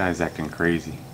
guy's acting crazy.